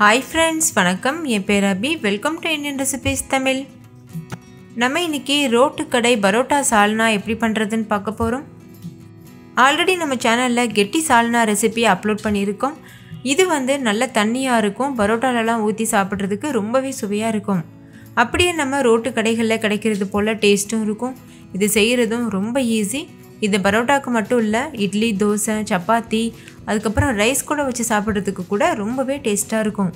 Hi friends வணக்கம். என் பேர் Abhi welcome to Indian recipes Tamil நம்ம இன்னைக்கு ரோட்டு கடை பரோட்டா சால்னா எப்படி பண்ணுறதுன்னு பார்க்க போகிறோம் ஆல்ரெடி நம்ம சேனலில் கெட்டி சால்னா ரெசிபி அப்லோட் பண்ணியிருக்கோம். இது வந்து நல்ல தண்ணியாக இருக்கும். பரோட்டாலலாம் ஊற்றி சாப்பிட்றதுக்கு ரொம்பவே சுவையாக இருக்கும். அப்படியே நம்ம ரோட்டு கடைகளில் கிடைக்கிறது போல் டேஸ்ட்டும் இருக்கும். இது செய்கிறதும் ரொம்ப ஈஸி இது பரோட்டாக்கு மட்டும் இல்லை இட்லி தோசை சப்பாத்தி அதுக்கப்புறம் ரைஸ் கூட வச்சு சாப்பிட்றதுக்கு கூட ரொம்பவே டேஸ்ட்டாக இருக்கும்.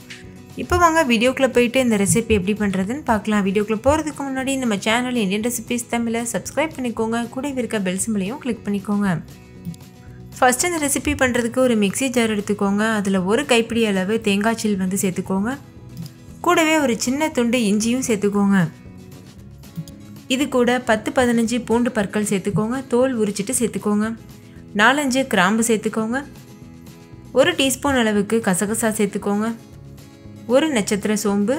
இப்போ வாங்க வீடியோக்குள்ளே போயிட்டு இந்த ரெசிபி எப்படி பண்ணுறதுன்னு பார்க்கலாம். வீடியோக்குள்ளே போகிறதுக்கு முன்னாடி நம்ம சேனல் இந்தியன் ரெசிபிஸ் தமிழை சப்ஸ்கிரைப் பண்ணிக்கோங்க. கூட இருக்க பெல் சிம்பிளையும் கிளிக் பண்ணிக்கோங்க. ஃபஸ்ட்டு இந்த ரெசிபி பண்ணுறதுக்கு ஒரு மிக்ஸி ஜார் எடுத்துக்கோங்க. அதில் ஒரு கைப்பிடி அளவு தேங்காய் சில் வந்து சேர்த்துக்கோங்க. கூடவே ஒரு சின்ன துண்டு இஞ்சியும் சேர்த்துக்கோங்க. இது கூட பத்து பதினஞ்சு பூண்டு பற்கள் சேர்த்துக்கோங்க. தோல் உரிச்சிட்டு சேர்த்துக்கோங்க. நாலஞ்சு கிராம்பு சேர்த்துக்கோங்க. ஒரு டீஸ்பூன் அளவுக்கு கசகசா சேர்த்துக்கோங்க. ஒரு நட்சத்திர சோம்பு.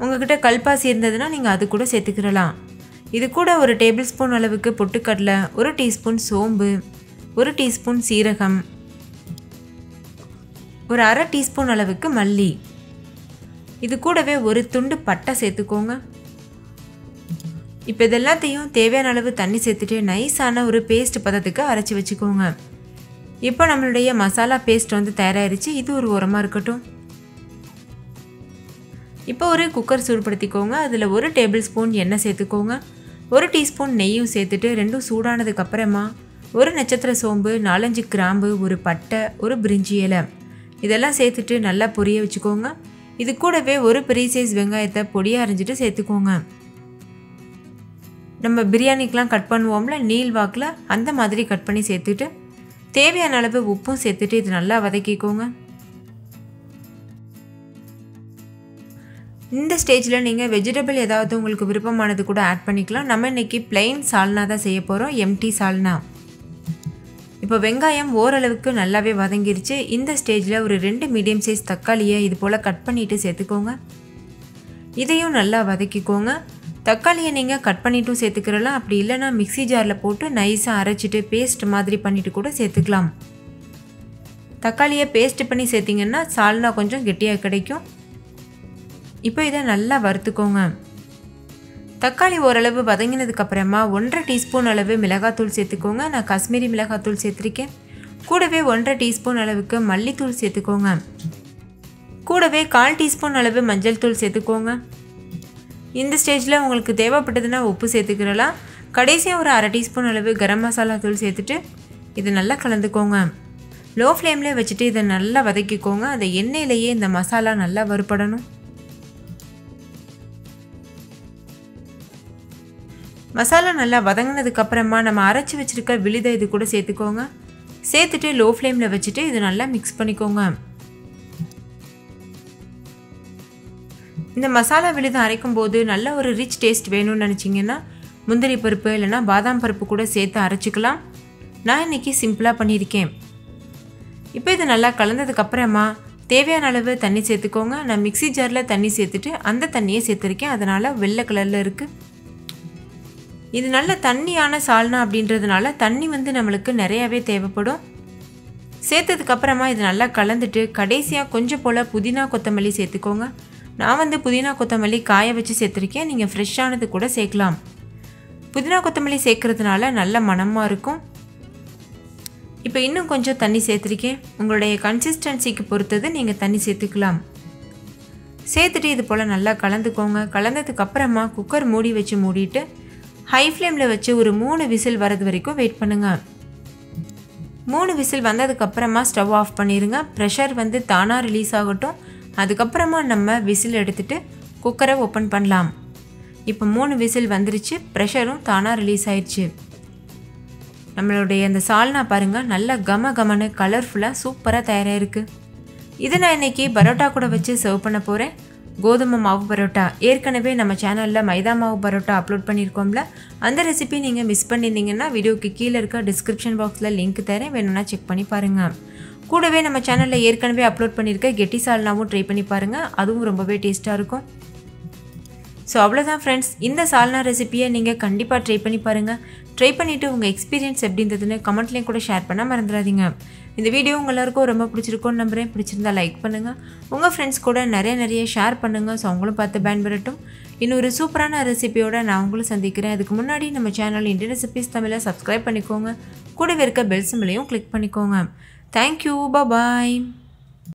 உங்ககிட்ட கல்பாசி இருந்ததுன்னா நீங்கள் அது கூட சேர்த்துக்கிறலாம் இது கூட ஒரு டேபிள் ஸ்பூன் அளவுக்கு பொட்டுக்கடலை ஒரு டீஸ்பூன் சோம்பு ஒரு டீஸ்பூன் சீரகம் ஒரு அரை டீஸ்பூன் அளவுக்கு மல்லி. இது கூடவே ஒரு துண்டு பட்டை சேர்த்துக்கோங்க. இப்போ இதெல்லாத்தையும் தேவையான அளவு தண்ணி சேர்த்துட்டு நைஸான ஒரு பேஸ்ட் பதத்துக்கு அரைச்சி வச்சுக்கோங்க. இப்போ நம்மளுடைய மசாலா பேஸ்ட் வந்து தயாராகிருச்சு இது ஒரு உரமாக இருக்கட்டும். இப்போ ஒரு குக்கர் சூடுபடுத்திக்கோங்க. அதில் ஒரு டேபிள் ஸ்பூன் எண்ணெய் சேர்த்துக்கோங்க. ஒரு டீஸ்பூன் நெய்யும் சேர்த்துட்டு ரெண்டும் சூடானதுக்கப்புறமா ஒரு நட்சத்திர சோம்பு நாலஞ்சு கிராம்பு ஒரு பட்டை ஒரு பிரிஞ்சி இலை. இதெல்லாம் சேர்த்துட்டு நல்லா பொரிய வச்சுக்கோங்க. இது கூடவே ஒரு பெரிய சைஸ் வெங்காயத்தை பொடியாக அரிஞ்சிட்டு சேர்த்துக்கோங்க. நம்ம பிரியாணிக்கெலாம் கட் பண்ணுவோம்ல நீல் வாக்கில் அந்த மாதிரி கட் பண்ணி சேர்த்துட்டு தேவையான அளவு உப்பும் சேர்த்துட்டு இது நல்லா வதக்கிக்கோங்க. இந்த ஸ்டேஜில் நீங்கள் வெஜிடபிள் ஏதாவது உங்களுக்கு விருப்பமானது கூட ஆட் பண்ணிக்கலாம். நம்ம இன்றைக்கி பிளெயின் சால்னா தான் செய்ய போகிறோம் எம்டி சால்னா இப்போ வெங்காயம் ஓரளவுக்கு நல்லாவே வதங்கிருச்சு. இந்த ஸ்டேஜில் ஒரு ரெண்டு மீடியம் சைஸ் தக்காளியை இது போல் கட் பண்ணிவிட்டு சேர்த்துக்கோங்க. இதையும் நல்லா வதக்கிக்கோங்க. தக்காளியை நீங்கள் கட் பண்ணிட்டும் சேர்த்துக்கிறலாம். அப்படி இல்லைனா மிக்சி ஜாரில் போட்டு நைஸாக அரைச்சிட்டு பேஸ்ட் மாதிரி பண்ணிவிட்டு கூட சேர்த்துக்கலாம். தக்காளியை பேஸ்ட் பண்ணி சேர்த்திங்கன்னா சால்னா கொஞ்சம் கெட்டியாக கிடைக்கும். இப்போ இதை நல்லா வறுத்துக்கோங்க. தக்காளி ஓரளவு வதங்கினதுக்கப்புறமா ஒன்றரை டீஸ்பூன் அளவு மிளகாத்தூள் சேர்த்துக்கோங்க. நான் காஷ்மீரி மிளகாத்தூள் சேர்த்துருக்கேன். கூடவே ஒன்றரை டீஸ்பூன் அளவுக்கு மல்லித்தூள் சேர்த்துக்கோங்க. கூடவே கால் டீஸ்பூன் அளவு மஞ்சள் தூள் சேர்த்துக்கோங்க. இந்த ஸ்டேஜில் உங்களுக்கு தேவைப்பட்டதுன்னா உப்பு சேர்த்துக்கிறலாம். கடைசியாக ஒரு அரை டீஸ்பூன் அளவு கரம் மசாலா தூள் சேர்த்துட்டு இது நல்லா கலந்துக்கோங்க. லோ ஃப்ளேமில் வச்சுட்டு இதை நல்லா வதக்கிக்கோங்க. அந்த எண்ணெயிலேயே இந்த மசாலா நல்லா வறுபடணும். மசாலா நல்லா வதங்கினதுக்கப்புறமா நம்ம அரைச்சி வச்சுருக்க விழுதை இது கூட சேர்த்துக்கோங்க. சேர்த்துட்டு லோ ஃப்ளேமில் வச்சுட்டு இது நல்லா மிக்ஸ் பண்ணிக்கோங்க. இந்த மசாலா விழுதம் அரைக்கும் போது நல்ல ஒரு ரிச் டேஸ்ட் வேணும்னு நினச்சிங்கன்னா முந்திரி பருப்பு இல்லைனா பாதாம் பருப்பு கூட சேர்த்து அரைச்சிக்கலாம். நான் இன்றைக்கி சிம்பிளாக பண்ணியிருக்கேன். இப்போ இது நல்லா கலந்ததுக்கப்புறமா தேவையான அளவு தண்ணி சேர்த்துக்கோங்க. நான் மிக்ஸி ஜாரில் தண்ணி சேர்த்துட்டு அந்த தண்ணியை சேர்த்துருக்கேன். அதனால் வெள்ளை கலரில் இருக்குது இது நல்ல தண்ணியான சால்னா அப்படின்றதுனால தண்ணி வந்து நம்மளுக்கு நிறையாவே தேவைப்படும். சேர்த்ததுக்கப்புறமா இது நல்லா கலந்துட்டு கடைசியாக கொஞ்சம் போல் புதினா கொத்தமல்லி சேர்த்துக்கோங்க. நான் வந்து புதினா கொத்தமல்லி காய வச்சு சேர்த்துருக்கேன். நீங்கள் ஃப்ரெஷ்ஷானது கூட சேர்க்கலாம். புதினா கொத்தமல்லி சேர்க்குறதுனால நல்ல மணமாக இருக்கும். இப்போ இன்னும் கொஞ்சம் தண்ணி சேர்த்துருக்கேன். உங்களுடைய கன்சிஸ்டன்சிக்கு பொறுத்தது நீங்கள் தண்ணி சேர்த்துக்கலாம். சேர்த்துட்டு இது போல் நல்லா கலந்துக்கோங்க. கலந்ததுக்கு அப்புறமா குக்கர் மூடி வச்சு மூடிட்டு ஹை ஃப்ளேமில் வச்சு ஒரு மூணு விசில் வரது வரைக்கும் வெயிட் பண்ணுங்கள் மூணு விசில் வந்ததுக்கப்புறமா ஸ்டவ் ஆஃப் பண்ணிடுங்க ப்ரெஷர் வந்து தானாக ரிலீஸ் ஆகட்டும். அதுக்கப்புறமா நம்ம விசில் எடுத்துகிட்டு குக்கரை ஓப்பன் பண்ணலாம். இப்போ மூணு விசில் வந்துருச்சு ப்ரெஷரும் தானாக ரிலீஸ் ஆயிடுச்சு நம்மளுடைய அந்த சால்னா பாருங்கள் நல்ல கம கமனு கலர்ஃபுல்லாக சூப்பராக தயாராகிருக்கு இது நான் இன்றைக்கி பரோட்டா கூட வச்சு சர்வ் பண்ண போகிறேன் கோதுமை மாவு பரோட்டா. ஏற்கனவே நம்ம சேனலில் மைதா மாவு பரோட்டா அப்லோட் பண்ணியிருக்கோம்ல அந்த ரெசிபி நீங்கள் மிஸ் பண்ணியிருந்தீங்கன்னா வீடியோக்கு கீழே இருக்க டிஸ்கிரிப்ஷன் பாக்ஸில் லிங்க் தரேன். வேணும்னா செக் பண்ணி பாருங்கள் கூடவே நம்ம சேனலில் ஏற்கனவே அப்லோட் பண்ணியிருக்க கெட்டி சால்னாவும் ட்ரை பண்ணி பாருங்கள் அதுவும் ரொம்பவே டேஸ்ட்டாக இருக்கும். ஸோ அவ்வளோதான் ஃப்ரெண்ட்ஸ் இந்த சால்னா ரெசிபியை நீங்கள் கண்டிப்பாக ட்ரை பண்ணி பாருங்கள் ட்ரை பண்ணிவிட்டு உங்கள் எக்ஸ்பீரியன்ஸ் எப்படி இருந்ததுன்னு கமெண்ட்லேயும் கூட ஷேர் பண்ண மறந்துடாதீங்க. இந்த வீடியோ உங்கள் எல்லாருக்கும் ரொம்ப பிடிச்சிருக்கும்னு நம்புறேன். பிடிச்சிருந்தா லைக் பண்ணுங்கள் உங்கள் ஃப்ரெண்ட்ஸ் கூட நிறைய நிறைய ஷேர் பண்ணுங்கள் ஸோ அவங்களும் பார்த்து பயன்பெறட்டும். இன்னொரு சூப்பரான ரெசிபியோட நான் உங்களும் சந்திக்கிறேன். அதுக்கு முன்னாடி நம்ம சேனல் இந்தியன் ரெசிபிஸ் தமிழை சப்ஸ்கிரைப் பண்ணிக்கோங்க. கூடவே இருக்க பெல் சிம்பிளையும் கிளிக் பண்ணிக்கோங்க. Thank you bye